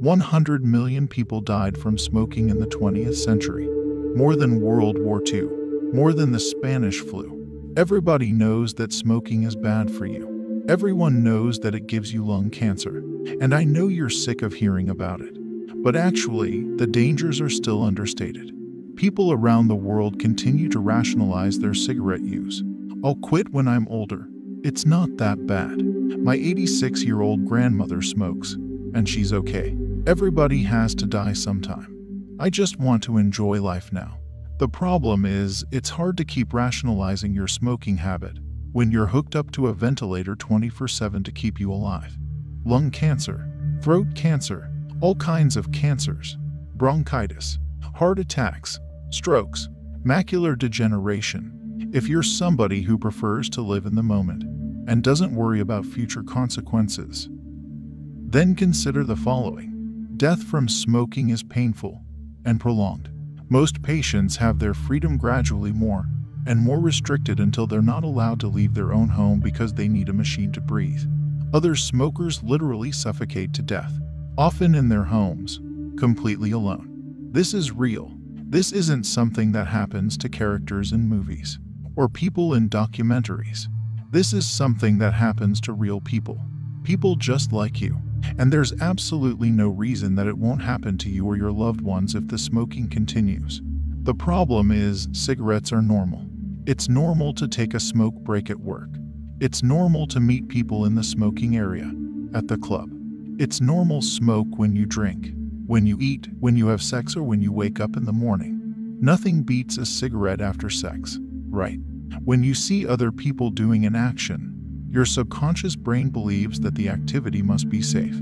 100 million people died from smoking in the 20th century, more than World War II, more than the Spanish flu. Everybody knows that smoking is bad for you. Everyone knows that it gives you lung cancer. And I know you're sick of hearing about it. But actually, the dangers are still understated. People around the world continue to rationalize their cigarette use. I'll quit when I'm older. It's not that bad. My 86 year old grandmother smokes, and she's okay. Everybody has to die sometime. I just want to enjoy life now. The problem is, it's hard to keep rationalizing your smoking habit when you're hooked up to a ventilator 24 7 to keep you alive. Lung cancer, throat cancer, all kinds of cancers, bronchitis, heart attacks, strokes, macular degeneration. If you're somebody who prefers to live in the moment and doesn't worry about future consequences, then consider the following. Death from smoking is painful and prolonged. Most patients have their freedom gradually more and more restricted until they're not allowed to leave their own home because they need a machine to breathe. Other smokers literally suffocate to death, often in their homes, completely alone. This is real. This isn't something that happens to characters in movies or people in documentaries. This is something that happens to real people, people just like you. And there's absolutely no reason that it won't happen to you or your loved ones if the smoking continues. The problem is, cigarettes are normal. It's normal to take a smoke break at work. It's normal to meet people in the smoking area, at the club. It's normal smoke when you drink, when you eat, when you have sex, or when you wake up in the morning. Nothing beats a cigarette after sex, right? When you see other people doing an action, your subconscious brain believes that the activity must be safe.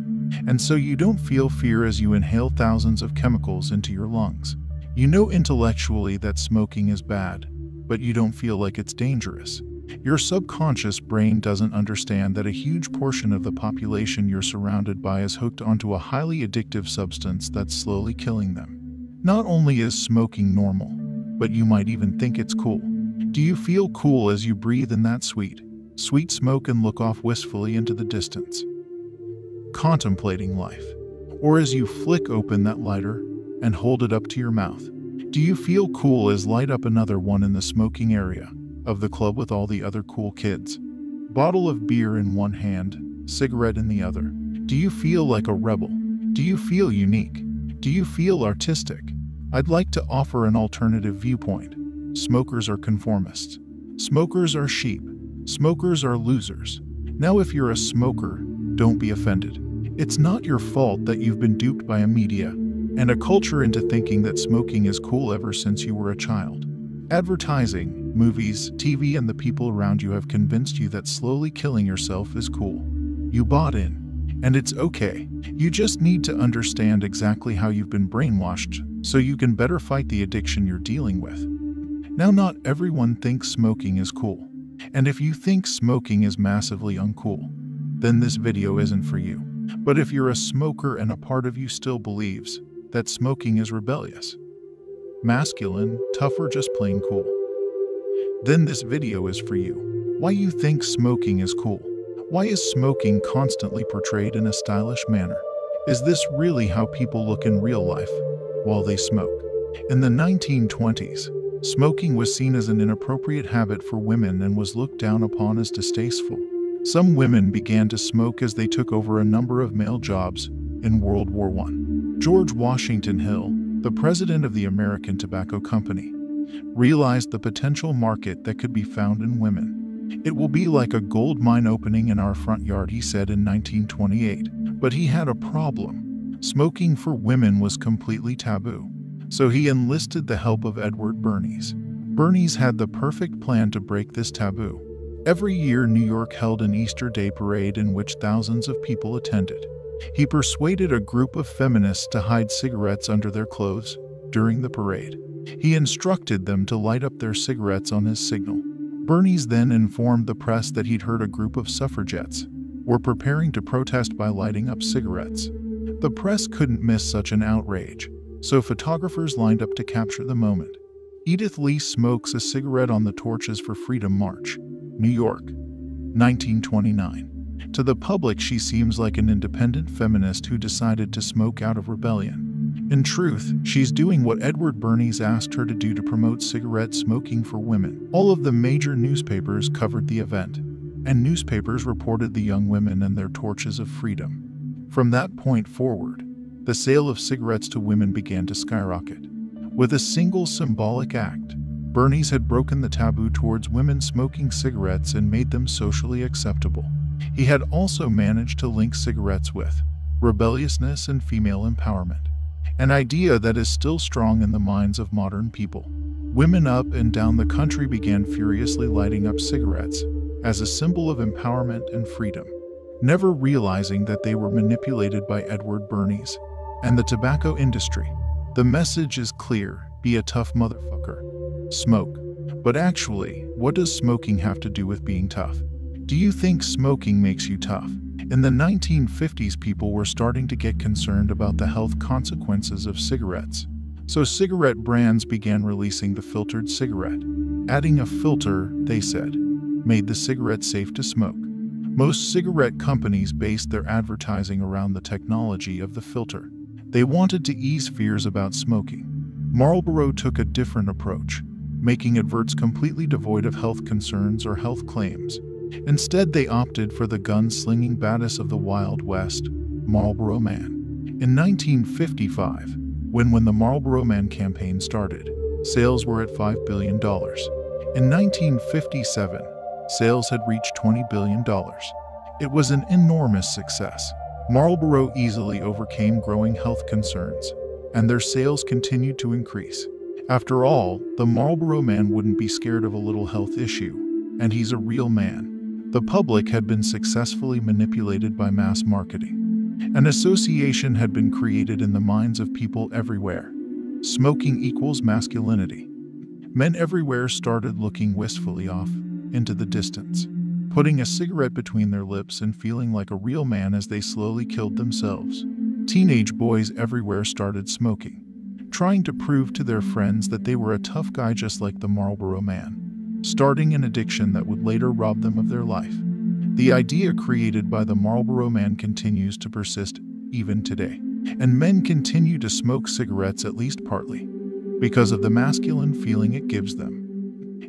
And so you don't feel fear as you inhale thousands of chemicals into your lungs. You know intellectually that smoking is bad, but you don't feel like it's dangerous. Your subconscious brain doesn't understand that a huge portion of the population you're surrounded by is hooked onto a highly addictive substance that's slowly killing them. Not only is smoking normal, but you might even think it's cool. Do you feel cool as you breathe in that sweet, sweet smoke and look off wistfully into the distance? Contemplating life. Or as you flick open that lighter and hold it up to your mouth. Do you feel cool as light up another one in the smoking area? of the club with all the other cool kids. Bottle of beer in one hand, cigarette in the other. Do you feel like a rebel? Do you feel unique? Do you feel artistic? I'd like to offer an alternative viewpoint. Smokers are conformists. Smokers are sheep. Smokers are losers. Now, if you're a smoker, don't be offended. It's not your fault that you've been duped by a media and a culture into thinking that smoking is cool ever since you were a child. Advertising, movies, TV, and the people around you have convinced you that slowly killing yourself is cool. You bought in. And it's okay. You just need to understand exactly how you've been brainwashed so you can better fight the addiction you're dealing with. Now, not everyone thinks smoking is cool. And if you think smoking is massively uncool, then this video isn't for you. But if you're a smoker and a part of you still believes that smoking is rebellious, masculine, tough, or just plain cool. Then this video is for you. Why you think smoking is cool? Why is smoking constantly portrayed in a stylish manner? Is this really how people look in real life while they smoke? In the 1920s, smoking was seen as an inappropriate habit for women and was looked down upon as distasteful. Some women began to smoke as they took over a number of male jobs in World War I. George Washington Hill, the president of the American Tobacco Company, realized the potential market that could be found in women. It will be like a gold mine opening in our front yard, he said in 1928. But he had a problem. Smoking for women was completely taboo. So he enlisted the help of Edward Bernays. Bernays had the perfect plan to break this taboo. Every year, New York held an Easter Day parade in which thousands of people attended. He persuaded a group of feminists to hide cigarettes under their clothes during the parade. He instructed them to light up their cigarettes on his signal. Bernays then informed the press that he'd heard a group of suffragettes were preparing to protest by lighting up cigarettes. The press couldn't miss such an outrage, so photographers lined up to capture the moment. Edith Lee smokes a cigarette on the Torches for Freedom March, New York, 1929. To the public, she seems like an independent feminist who decided to smoke out of rebellion. In truth, she's doing what Edward Bernays asked her to do to promote cigarette smoking for women. All of the major newspapers covered the event, and newspapers reported the young women and their torches of freedom. From that point forward, the sale of cigarettes to women began to skyrocket. With a single symbolic act, Bernays had broken the taboo towards women smoking cigarettes and made them socially acceptable. He had also managed to link cigarettes with rebelliousness and female empowerment, an idea that is still strong in the minds of modern people. Women up and down the country began furiously lighting up cigarettes as a symbol of empowerment and freedom, never realizing that they were manipulated by Edward Bernays and the tobacco industry. The message is clear be a tough motherfucker. Smoke. But actually, what does smoking have to do with being tough? Do you think smoking makes you tough? In the 1950s, people were starting to get concerned about the health consequences of cigarettes. So cigarette brands began releasing the filtered cigarette. Adding a filter, they said, made the cigarette safe to smoke. Most cigarette companies based their advertising around the technology of the filter. They wanted to ease fears about smoking. Marlboro took a different approach, making adverts completely devoid of health concerns or health claims. Instead, they opted for the gun-slinging badass of the Wild West, Marlboro Man. In 1955, when when the Marlboro Man campaign started, sales were at $5 billion. In 1957, sales had reached $20 billion. It was an enormous success. Marlboro easily overcame growing health concerns, and their sales continued to increase. After all, the Marlboro Man wouldn't be scared of a little health issue, and he's a real man. The public had been successfully manipulated by mass marketing. An association had been created in the minds of people everywhere. Smoking equals masculinity. Men everywhere started looking wistfully off into the distance, putting a cigarette between their lips and feeling like a real man as they slowly killed themselves. Teenage boys everywhere started smoking, trying to prove to their friends that they were a tough guy just like the Marlboro Man starting an addiction that would later rob them of their life. The idea created by the Marlboro Man continues to persist even today, and men continue to smoke cigarettes at least partly because of the masculine feeling it gives them.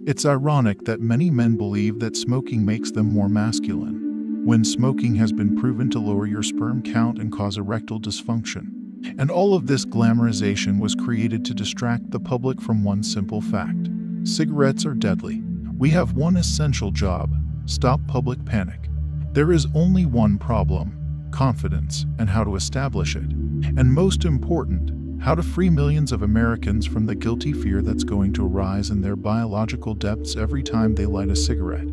It's ironic that many men believe that smoking makes them more masculine, when smoking has been proven to lower your sperm count and cause erectile dysfunction. And all of this glamorization was created to distract the public from one simple fact Cigarettes are deadly. We have one essential job stop public panic. There is only one problem confidence and how to establish it. And most important, how to free millions of Americans from the guilty fear that's going to arise in their biological depths every time they light a cigarette.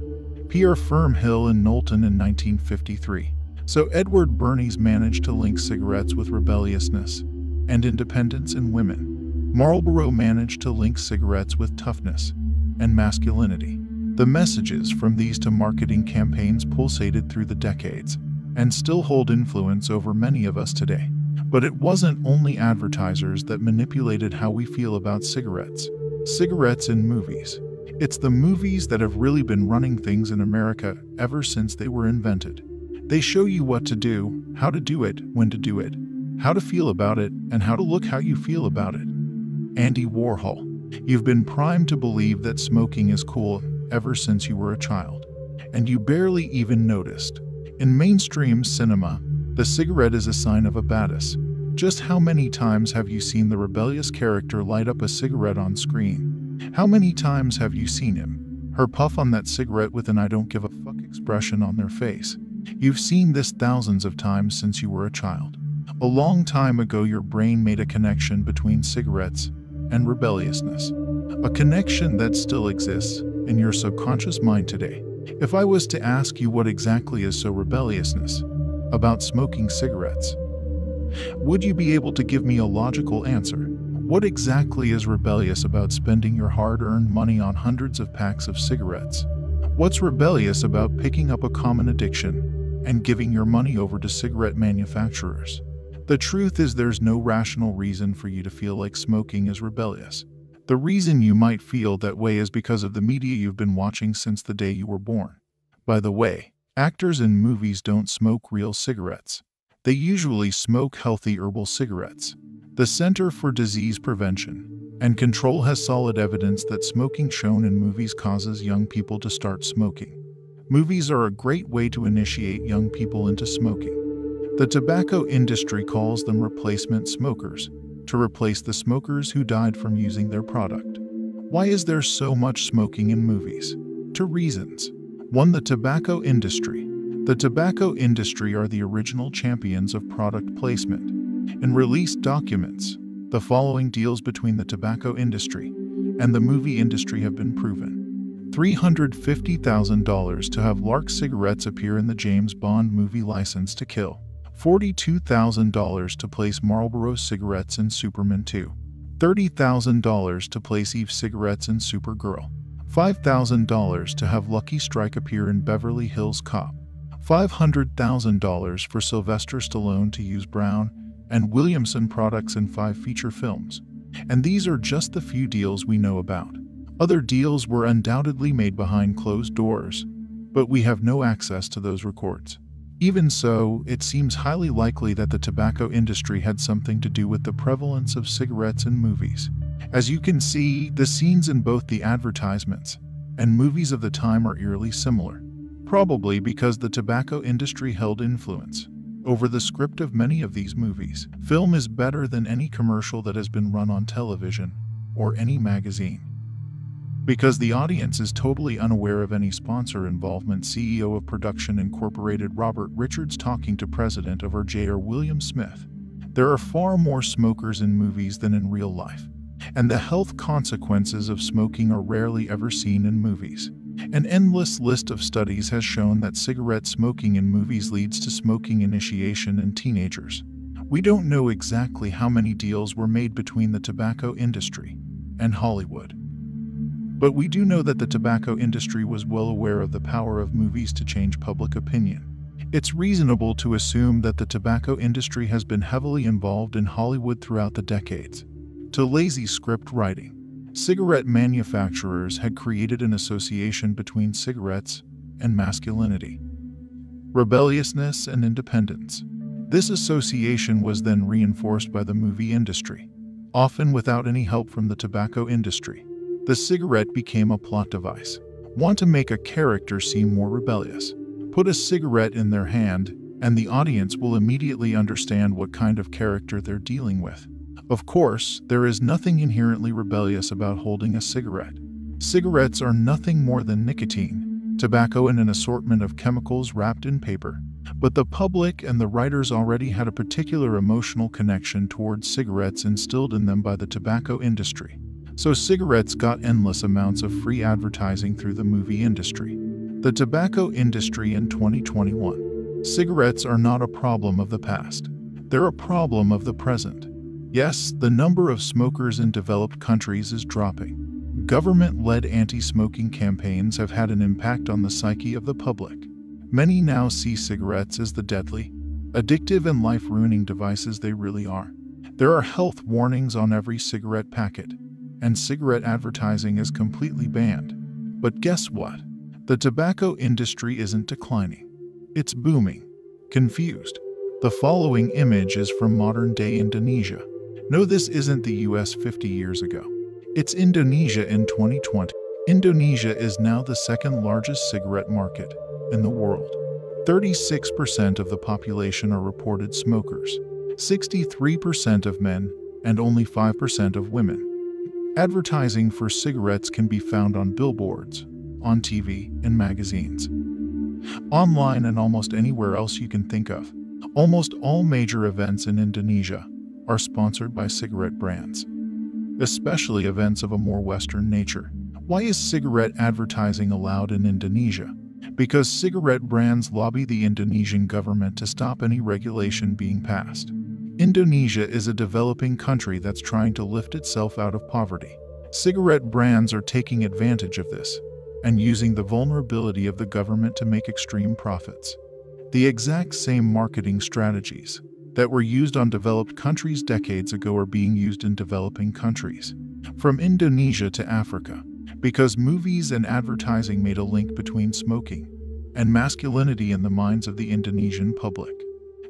PR firm Hill and Knowlton in 1953. So Edward Bernays managed to link cigarettes with rebelliousness and independence in women. Marlboro managed to link cigarettes with toughness and masculinity. The messages from these to marketing campaigns pulsated through the decades and still hold influence over many of us today. But it wasn't only advertisers that manipulated how we feel about cigarettes. Cigarettes in movies. It's the movies that have really been running things in America ever since they were invented. They show you what to do, how to do it, when to do it, how to feel about it, and how to look how you feel about it. Andy Warhol. You've been primed to believe that smoking is cool ever since you were a child, and you barely even noticed. In mainstream cinema, the cigarette is a sign of a badass. Just how many times have you seen the rebellious character light up a cigarette on screen? How many times have you seen him, her puff on that cigarette with an I don't give a fuck expression on their face? You've seen this thousands of times since you were a child. A long time ago, your brain made a connection between cigarettes and rebelliousness, a connection that still exists in your subconscious mind today. If I was to ask you what exactly is so rebelliousness about smoking cigarettes, would you be able to give me a logical answer? What exactly is rebellious about spending your hard earned money on hundreds of packs of cigarettes? What's rebellious about picking up a common addiction and giving your money over to cigarette manufacturers? The truth is, there's no rational reason for you to feel like smoking is rebellious. The reason you might feel that way is because of the media you've been watching since the day you were born. By the way, Actors in movies don't smoke real cigarettes. They usually smoke healthy herbal cigarettes. The Center for Disease Prevention and Control has solid evidence that smoking shown in movies causes young people to start smoking. Movies are a great way to initiate young people into smoking. The tobacco industry calls them replacement smokers, to replace the smokers who died from using their product. Why is there so much smoking in movies? Two reasons. One, the tobacco industry. The tobacco industry are the original champions of product placement. In released documents, the following deals between the tobacco industry and the movie industry have been proven. $350,000 to have Lark cigarettes appear in the James Bond movie License to Kill. $42,000 to place Marlboro cigarettes in Superman 2, $30,000 to place Eve cigarettes in Supergirl, $5,000 to have Lucky Strike appear in Beverly Hills Cop, $500,000 for Sylvester Stallone to use Brown and Williamson products in five feature films. And these are just the few deals we know about. Other deals were undoubtedly made behind closed doors, but we have no access to those records. Even so, it seems highly likely that the tobacco industry had something to do with the prevalence of cigarettes in movies. As you can see, the scenes in both the advertisements and movies of the time are eerily similar, probably because the tobacco industry held influence over the script of many of these movies. Film is better than any commercial that has been run on television or any magazine. Because the audience is totally unaware of any sponsor involvement, CEO of Production Incorporated Robert Richards talking to President of RJR William Smith. There are far more smokers in movies than in real life, and the health consequences of smoking are rarely ever seen in movies. An endless list of studies has shown that cigarette smoking in movies leads to smoking initiation in teenagers. We don't know exactly how many deals were made between the tobacco industry and Hollywood. But we do know that the tobacco industry was well aware of the power of movies to change public opinion. It's reasonable to assume that the tobacco industry has been heavily involved in Hollywood throughout the decades. To lazy script writing, cigarette manufacturers had created an association between cigarettes and masculinity, rebelliousness, and independence. This association was then reinforced by the movie industry, often without any help from the tobacco industry. The cigarette became a plot device. Want to make a character seem more rebellious? Put a cigarette in their hand, and the audience will immediately understand what kind of character they're dealing with. Of course, there is nothing inherently rebellious about holding a cigarette. Cigarettes are nothing more than nicotine, tobacco, and an assortment of chemicals wrapped in paper. But the public and the writers already had a particular emotional connection towards cigarettes instilled in them by the tobacco industry. So cigarettes got endless amounts of free advertising through the movie industry. The tobacco industry in 2021. Cigarettes are not a problem of the past. They're a problem of the present. Yes, the number of smokers in developed countries is dropping. Government led anti smoking campaigns have had an impact on the psyche of the public. Many now see cigarettes as the deadly, addictive, and life ruining devices they really are. There are health warnings on every cigarette packet and cigarette advertising is completely banned. But guess what? The tobacco industry isn't declining, it's booming. Confused? The following image is from modern day Indonesia. No, this isn't the US 50 years ago. It's Indonesia in 2020. Indonesia is now the second largest cigarette market in the world. 36% of the population are reported smokers, 63% of men, and only 5% of women. Advertising for cigarettes can be found on billboards, on TV, and magazines. Online and almost anywhere else you can think of. Almost all major events in Indonesia are sponsored by cigarette brands, especially events of a more Western nature. Why is cigarette advertising allowed in Indonesia? Because cigarette brands lobby the Indonesian government to stop any regulation being passed. Indonesia is a developing country that's trying to lift itself out of poverty. Cigarette brands are taking advantage of this and using the vulnerability of the government to make extreme profits. The exact same marketing strategies that were used on developed countries decades ago are being used in developing countries, from Indonesia to Africa, because movies and advertising made a link between smoking and masculinity in the minds of the Indonesian public.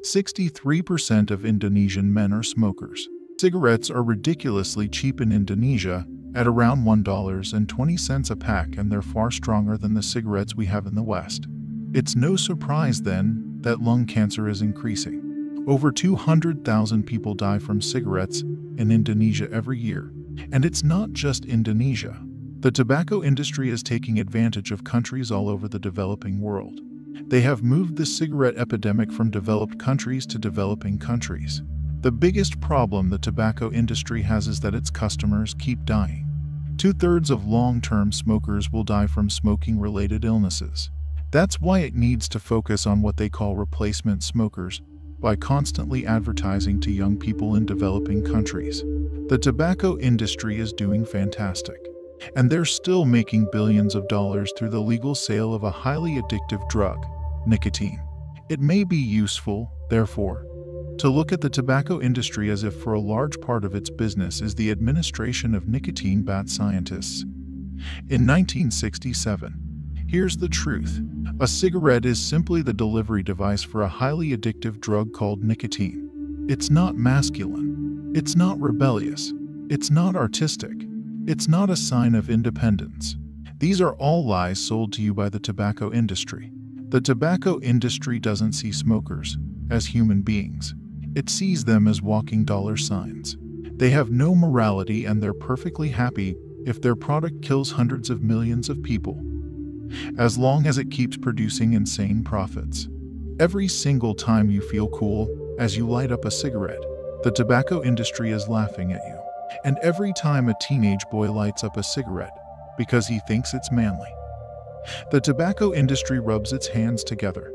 63% of Indonesian men are smokers. Cigarettes are ridiculously cheap in Indonesia, at around $1.20 a pack, and they're far stronger than the cigarettes we have in the West. It's no surprise, then, that lung cancer is increasing. Over 200,000 people die from cigarettes in Indonesia every year. And it's not just Indonesia. The tobacco industry is taking advantage of countries all over the developing world. They have moved the cigarette epidemic from developed countries to developing countries. The biggest problem the tobacco industry has is that its customers keep dying. Two thirds of long term smokers will die from smoking related illnesses. That's why it needs to focus on what they call replacement smokers by constantly advertising to young people in developing countries. The tobacco industry is doing fantastic. And they're still making billions of dollars through the legal sale of a highly addictive drug, nicotine. It may be useful, therefore, to look at the tobacco industry as if for a large part of its business is the administration of nicotine BAT scientists. In 1967, here's the truth a cigarette is simply the delivery device for a highly addictive drug called nicotine. It's not masculine, it's not rebellious, it's not artistic, it's not a sign of independence. These are all lies sold to you by the tobacco industry. The tobacco industry doesn't see smokers as human beings. It sees them as walking dollar signs. They have no morality and they're perfectly happy if their product kills hundreds of millions of people, as long as it keeps producing insane profits. Every single time you feel cool as you light up a cigarette, the tobacco industry is laughing at you. And every time a teenage boy lights up a cigarette because he thinks it's manly, the tobacco industry rubs its hands together